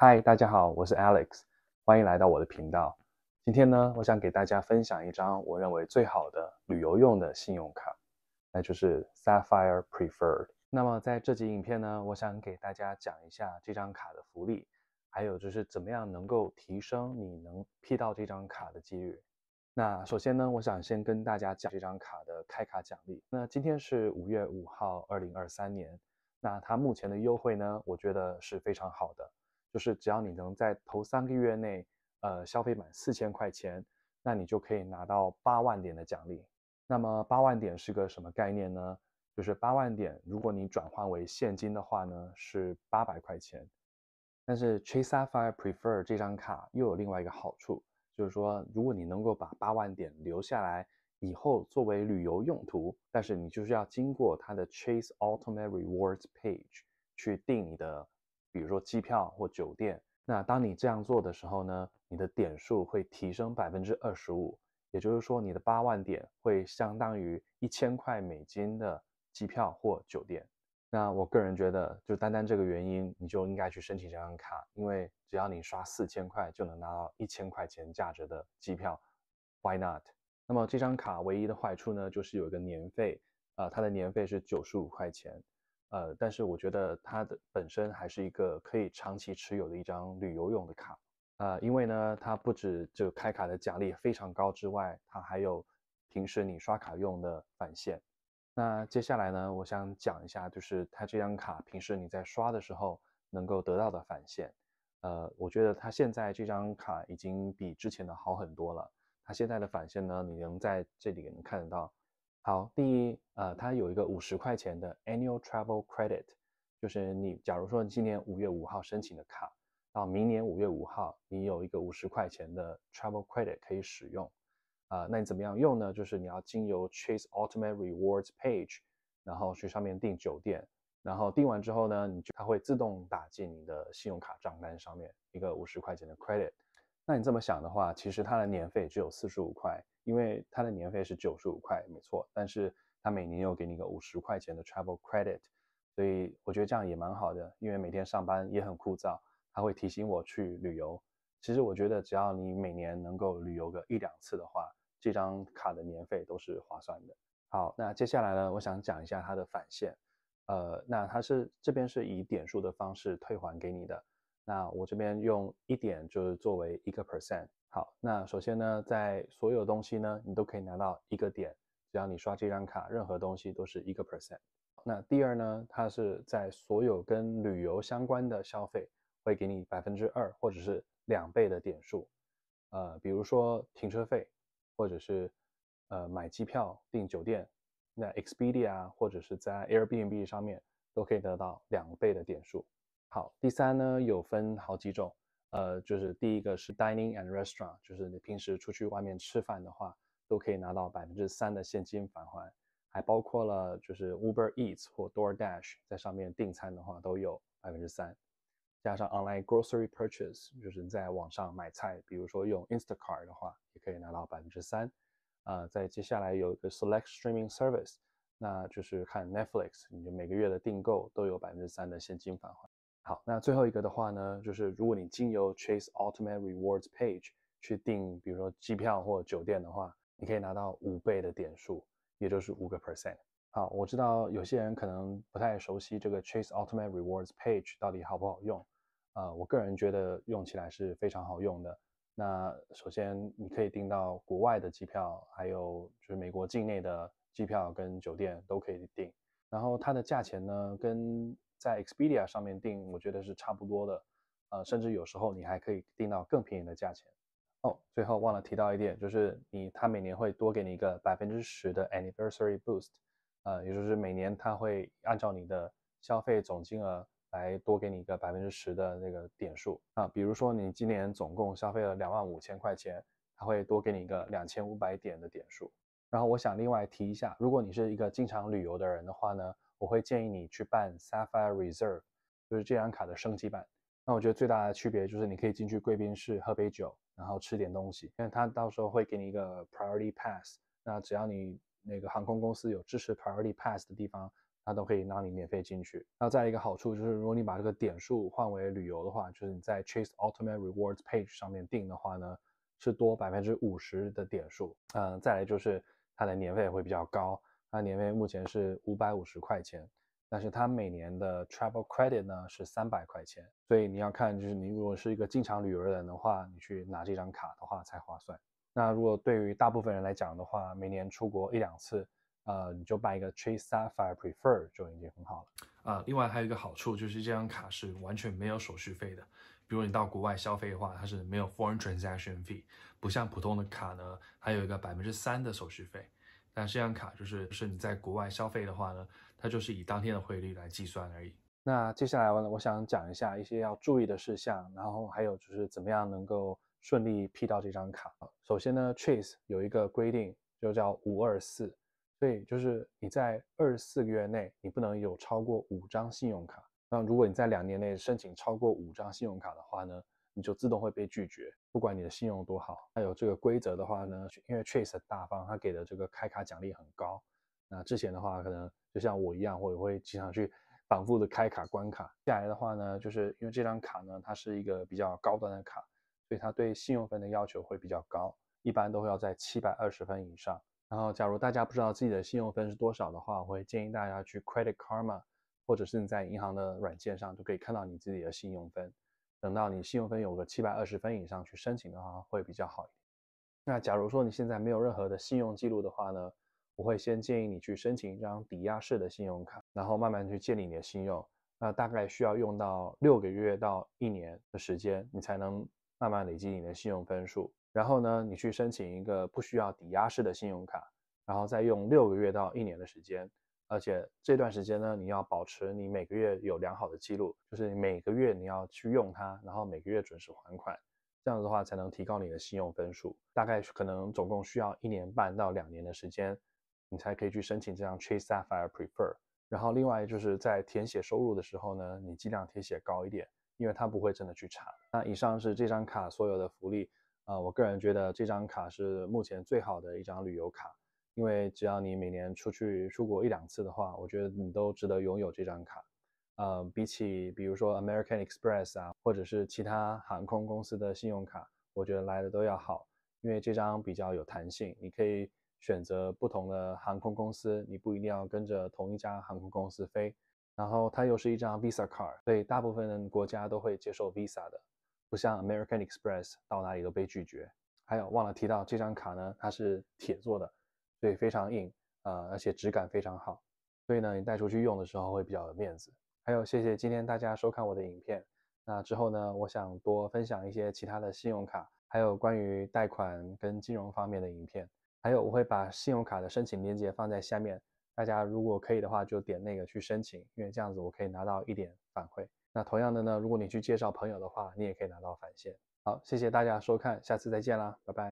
嗨，大家好，我是 Alex，欢迎来到我的频道。今天呢，我想给大家分享一张我认为最好的旅游用的信用卡，那就是 Sapphire Preferred。那么在这集影片呢，我想给大家讲一下这张卡的福利，还有就是怎么样能够提升你能 P 到这张卡的几率。那首先呢，我想先跟大家讲这张卡的开卡奖励。那今天是五月五号，二零二三年。那它目前的优惠呢，我觉得是非常好的，就是只要你能在头三个月内，呃，消费满四千块钱，那你就可以拿到八万点的奖励。那么八万点是个什么概念呢？就是八万点，如果你转换为现金的话呢，是八百块钱。但是 Chase Sapphire Prefer 这张卡又有另外一个好处。就是说，如果你能够把八万点留下来以后作为旅游用途，但是你就是要经过它的 Chase Ultimate Rewards Page 去订你的，比如说机票或酒店。那当你这样做的时候呢，你的点数会提升百分之二十五，也就是说你的八万点会相当于一千块美金的机票或酒店。那我个人觉得，就单单这个原因，你就应该去申请这张卡，因为只要你刷四千块就能拿到一千块钱价值的机票，Why not？那么这张卡唯一的坏处呢，就是有一个年费，呃，它的年费是九十五块钱，呃，但是我觉得它的本身还是一个可以长期持有的一张旅游用的卡，呃，因为呢，它不止这个开卡的奖励非常高之外，它还有平时你刷卡用的返现。那接下来呢，我想讲一下，就是它这张卡平时你在刷的时候能够得到的返现。呃，我觉得它现在这张卡已经比之前的好很多了。它现在的返现呢，你能在这里能看得到。好，第一，呃，它有一个五十块钱的 Annual Travel Credit，就是你假如说你今年五月五号申请的卡，到明年五月五号，你有一个五十块钱的 Travel Credit 可以使用。啊，那你怎么样用呢？就是你要经由 Chase Ultimate Rewards Page，然后去上面订酒店，然后订完之后呢，你就它会自动打进你的信用卡账单上面一个五十块钱的 credit。那你这么想的话，其实它的年费只有四十五块，因为它的年费是九十五块，没错。但是它每年又给你个五十块钱的 travel credit，所以我觉得这样也蛮好的，因为每天上班也很枯燥，它会提醒我去旅游。其实我觉得只要你每年能够旅游个一两次的话，这张卡的年费都是划算的。好，那接下来呢，我想讲一下它的返现。呃，那它是这边是以点数的方式退还给你的。那我这边用一点就是作为一个 percent。好，那首先呢，在所有东西呢，你都可以拿到一个点，只要你刷这张卡，任何东西都是一个 percent。那第二呢，它是在所有跟旅游相关的消费会给你百分之二或者是两倍的点数。呃，比如说停车费。或者是呃买机票订酒店，那 Expedia 或者是在 Airbnb 上面都可以得到两倍的点数。好，第三呢有分好几种，呃，就是第一个是 Dining and Restaurant，就是你平时出去外面吃饭的话，都可以拿到百分之三的现金返还，还包括了就是 Uber Eats 或 DoorDash 在上面订餐的话都有百分之三。加上 online grocery purchase，就是你在网上买菜，比如说用 Instacart 的话，也可以拿到百分之三。啊，在接下来有一个 select streaming service，那就是看 Netflix，你就每个月的订购都有百分之三的现金返还。好，那最后一个的话呢，就是如果你经由 Chase Ultimate Rewards Page 去订，比如说机票或酒店的话，你可以拿到五倍的点数，也就是五个 percent。好，我知道有些人可能不太熟悉这个 Chase Ultimate Rewards Page 到底好不好用。啊，我个人觉得用起来是非常好用的。那首先你可以订到国外的机票，还有就是美国境内的机票跟酒店都可以订。然后它的价钱呢，跟在 Expedia 上面订，我觉得是差不多的。呃，甚至有时候你还可以订到更便宜的价钱。哦，最后忘了提到一点，就是你他每年会多给你一个百分之十的 Anniversary Boost。呃，也就是每年他会按照你的消费总金额来多给你一个百分之十的那个点数啊。比如说你今年总共消费了两万五千块钱，他会多给你一个两千五百点的点数。然后我想另外提一下，如果你是一个经常旅游的人的话呢，我会建议你去办 Sapphire Reserve，就是这张卡的升级版。那我觉得最大的区别就是你可以进去贵宾室喝杯酒，然后吃点东西，因为它到时候会给你一个 Priority Pass。那只要你那个航空公司有支持 Priority Pass 的地方，它都可以让你免费进去。那再一个好处就是，如果你把这个点数换为旅游的话，就是你在 Chase Ultimate Rewards Page 上面订的话呢，是多百分之五十的点数。嗯，再来就是它的年费会比较高，它年费目前是五百五十块钱。但是它每年的 travel credit 呢是三百块钱，所以你要看，就是你如果是一个经常旅游的人的话，你去拿这张卡的话才划算。那如果对于大部分人来讲的话，每年出国一两次，呃，你就办一个 Chase Sapphire Prefer 就已经很好了。啊，另外还有一个好处就是这张卡是完全没有手续费的。比如你到国外消费的话，它是没有 foreign transaction fee，不像普通的卡呢，还有一个百分之三的手续费。但这张卡就是是你在国外消费的话呢，它就是以当天的汇率来计算而已。那接下来呢，我想讲一下一些要注意的事项，然后还有就是怎么样能够顺利批到这张卡。首先呢，Chase 有一个规定，就叫五二四，所以就是你在二十四个月内，你不能有超过五张信用卡。那如果你在两年内申请超过五张信用卡的话呢？你就自动会被拒绝，不管你的信用多好。还有这个规则的话呢，因为 Chase 大方，他给的这个开卡奖励很高。那之前的话，可能就像我一样，我也会经常去反复的开卡关卡。接下来的话呢，就是因为这张卡呢，它是一个比较高端的卡，所以它对信用分的要求会比较高，一般都会要在七百二十分以上。然后，假如大家不知道自己的信用分是多少的话，我会建议大家去 Credit Karma，或者是你在银行的软件上就可以看到你自己的信用分。等到你信用分有个七百二十分以上去申请的话，会比较好一点。那假如说你现在没有任何的信用记录的话呢，我会先建议你去申请一张抵押式的信用卡，然后慢慢去建立你的信用。那大概需要用到六个月到一年的时间，你才能慢慢累积你的信用分数。然后呢，你去申请一个不需要抵押式的信用卡，然后再用六个月到一年的时间。而且这段时间呢，你要保持你每个月有良好的记录，就是你每个月你要去用它，然后每个月准时还款，这样子的话才能提高你的信用分数。大概可能总共需要一年半到两年的时间，你才可以去申请这张 Chase Sapphire Prefer。然后另外就是在填写收入的时候呢，你尽量填写高一点，因为它不会真的去查。那以上是这张卡所有的福利，啊，我个人觉得这张卡是目前最好的一张旅游卡。因为只要你每年出去出国一两次的话，我觉得你都值得拥有这张卡。呃，比起比如说 American Express 啊，或者是其他航空公司的信用卡，我觉得来的都要好。因为这张比较有弹性，你可以选择不同的航空公司，你不一定要跟着同一家航空公司飞。然后它又是一张 Visa card，所以大部分的国家都会接受 Visa 的，不像 American Express 到哪里都被拒绝。还有忘了提到这张卡呢，它是铁做的。对，非常硬，呃，而且质感非常好，所以呢，你带出去用的时候会比较有面子。还有，谢谢今天大家收看我的影片。那之后呢，我想多分享一些其他的信用卡，还有关于贷款跟金融方面的影片。还有，我会把信用卡的申请链接放在下面，大家如果可以的话，就点那个去申请，因为这样子我可以拿到一点反馈。那同样的呢，如果你去介绍朋友的话，你也可以拿到返现。好，谢谢大家收看，下次再见啦，拜拜。